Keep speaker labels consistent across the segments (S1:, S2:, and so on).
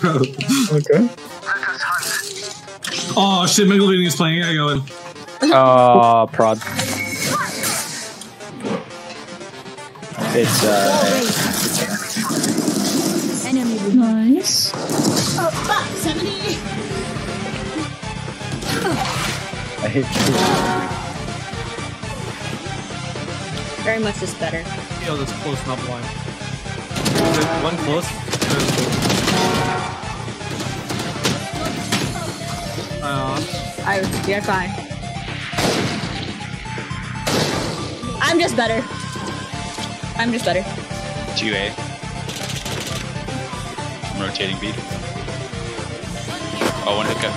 S1: Bro.
S2: Okay.
S1: Oh shit, Megalini is playing. I gotta go in.
S3: Oh, prod. It's uh.
S4: Enemy nice. Oh, fuck, 70.
S3: I hit you.
S4: Very much is better.
S5: Yo, that's close, not blind. One close.
S4: I, you're fine. I'm just better. I'm just better.
S6: 2A. I'm rotating B. Oh, one hookah.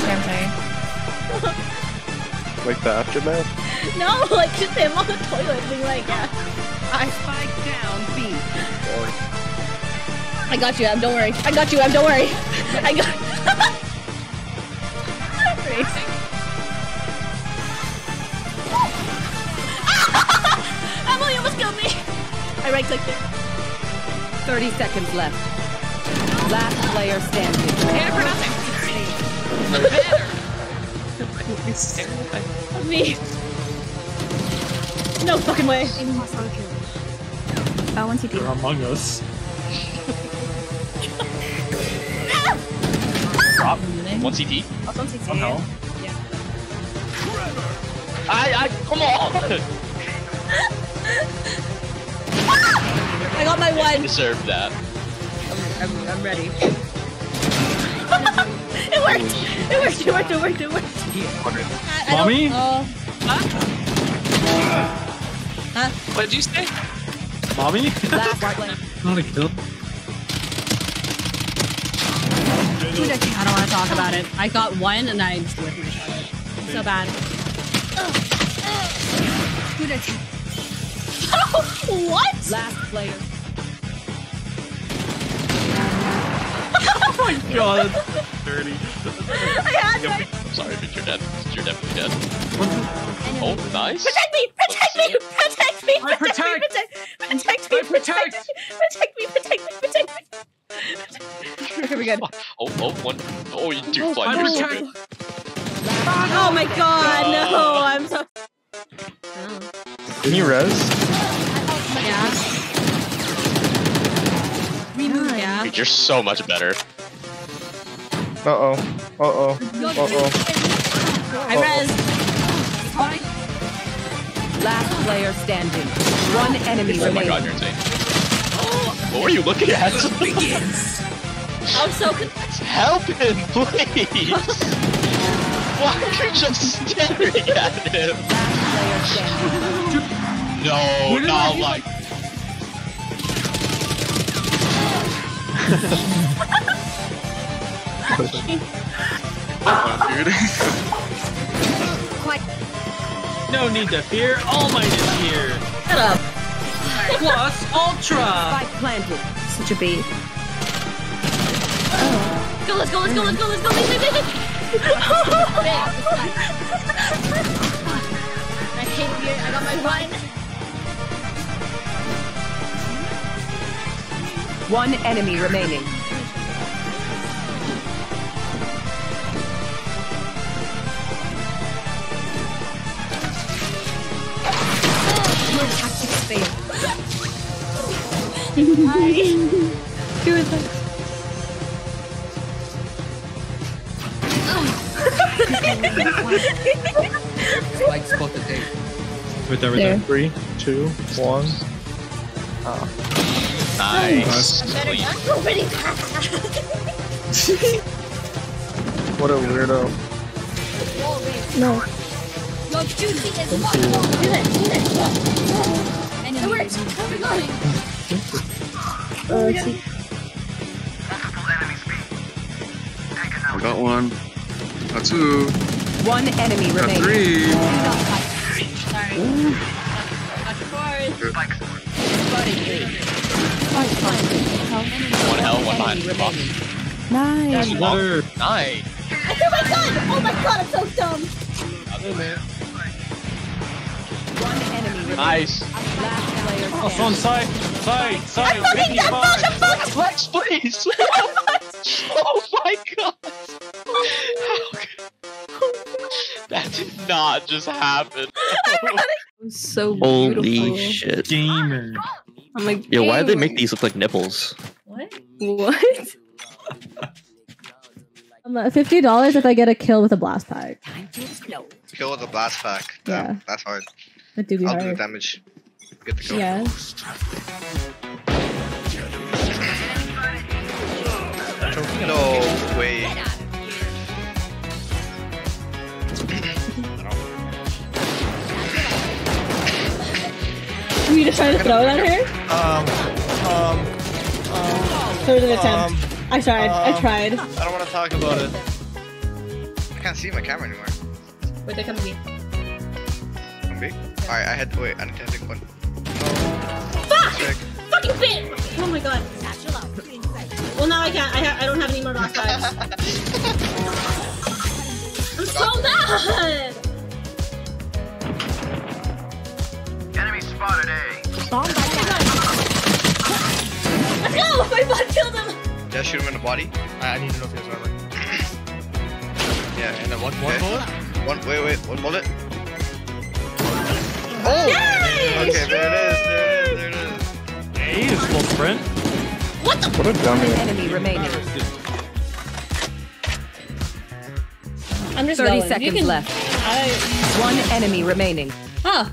S4: Okay, I'm sorry.
S2: Like the aftermath?
S4: No, like just him on the toilet being like, yeah.
S7: I spike down B.
S4: I got you, Ab, don't worry. I got you, Ab, don't worry. I got Racing. Emily almost killed me. I right clicked it.
S7: 30 seconds left. Last player standing.
S8: Hit it for nothing.
S4: Me. No fucking way.
S9: Oh, once you do.
S5: you're among us.
S6: Drop. One CT.
S9: Also, once you see
S5: Somehow.
S6: I, I, come on!
S4: I got my
S6: You
S4: one.
S6: deserve that.
S4: I'm, I'm ready. it worked. It worked. It worked. It worked. It worked. I, I don't-
S5: Mommy?
S4: Oh. huh?
S8: What did you say?
S5: Mommy?
S7: Last player.
S1: Not a kill.
S4: I don't want to talk about it. I got one and I just whipped my shot. So bad. What?
S7: Last player.
S5: oh my god. Dirty.
S4: I had
S6: Yep.
S4: my.
S6: Sorry, but you're dead. You're definitely dead. Oh, nice.
S4: Protect me! Protect me! Protect me!
S5: I protect.
S4: me! Protect, protect me!
S5: I protect. me!
S4: Protect me! Protect me! Protect me! Okay, we're good.
S6: Oh, oh, one. Oh, you do
S4: Oh,
S6: fly.
S5: I
S6: You're so good.
S4: Oh my god, no! I'm so.
S2: Can you res?
S4: Yeah. Yeah.
S6: Dude, you're so much better.
S2: Uh oh. Uh oh. Uh oh.
S4: I res.
S7: Last player standing. One enemy
S6: Oh my god, you're insane. What were you looking at?
S4: I'm so con-
S6: Help him, please! Why are you just staring at him?
S7: Player standing.
S6: No, not like.
S5: No need to fear. All might is here.
S4: Shut up.
S5: Plus Ultra.
S7: Spike planted.
S9: Such a beat.
S4: Go, let's go, let's go, let's go, let's go. Leave, leave, leave, leave. I hate you. I got my wine.
S7: One enemy remaining.
S9: Your tactics fail.
S4: Who is that?
S10: Spike spotted A.
S2: Right there, right
S4: There.
S2: there. Three, two, one.
S6: Nice.
S4: Better
S6: Clean.
S4: not go really fast.
S2: What a weirdo.
S4: No.
S9: Your duty is
S4: Do that, do that.
S9: Enemy
S4: It works. How's it going? Uh, let's.
S11: I got one. Got two.
S7: One enemy
S11: Got
S7: remaining.
S11: three.
S4: Sorry. Got.
S6: One hell, one behind.
S9: Nice.
S5: Better.
S6: Nice.
S4: I threw my gun! Oh my god, I'm so dumb!
S7: One enemy remaining.
S6: Nice.
S7: Last player
S5: Oh,
S7: standing.
S5: on side. Side. Side.
S4: I'm fucking dead! Fuck, I'm fucked!
S6: Yes, please. oh my god. Not just happen.
S9: So
S8: Holy
S9: beautiful.
S8: shit.
S1: Gamer.
S9: I'm like,
S8: Yo, why do they make these look like nipples?
S4: What?
S9: What?
S12: Um, Fifty dollars if I get a kill with a blast pack.
S2: Kill with a blast pack. Damn,
S12: Yeah.
S2: That's hard.
S12: That do be
S2: I'll do the damage. Get the kill.
S12: Yeah.
S2: No way.
S12: Trying to throw it at her?
S2: Um, um, um.
S12: There was an attempt. I tried. I
S2: um,
S12: tried.
S2: I don't want to talk about it. I can't see my camera anymore.
S4: Wait, they're coming to me.
S2: I'm big. Alright, I had to wait. I need to take one.
S4: Fuck! Fucking bit! Oh my god. Well, now I can't. I, ha- I don't have any more rock bags. I'm so mad! My butt killed him!
S2: Did I shoot him in the body? I, I need to know if he has armor. yeah, and then one, one bullet? One, wait, wait, one bullet? Oh! Okay, there it is, there it is, there it is.
S5: Hey, it's full sprint.
S7: What What a dummy. One enemy remaining.
S12: I'm just
S7: 30
S12: going.
S7: Seconds
S12: can-
S7: left.
S12: I.
S7: One enemy remaining.
S12: Huh.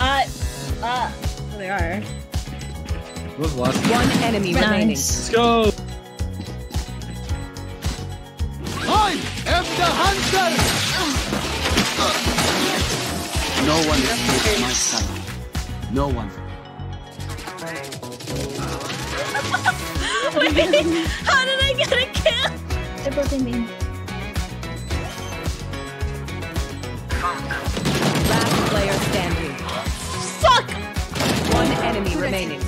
S12: I. Uh. Oh, they are.
S10: What was the
S7: One enemy remaining.
S5: Let's go.
S10: I am the hunter!
S13: No one escapes my sight. No one.
S4: Wait, how did I get a kill?
S9: They're both in main.
S7: Last player standing.
S4: Fuck!
S7: One enemy remaining.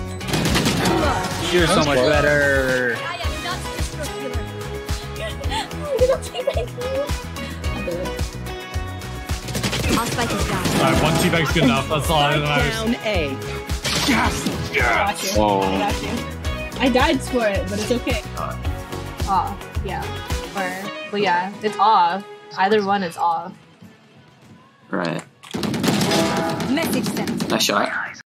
S3: You're so much better.
S9: I am not destructive. Our spike is down.
S1: Alright, one teabag's good enough. That's all that matters.
S7: Down A.
S1: Yes!
S12: Got you.
S3: Oh.
S12: I got you. I died for it, but it's okay.
S4: Off, yeah. Or, but yeah, it's off. Either one is off.
S13: Right.
S9: Message sent.
S13: Nice shot.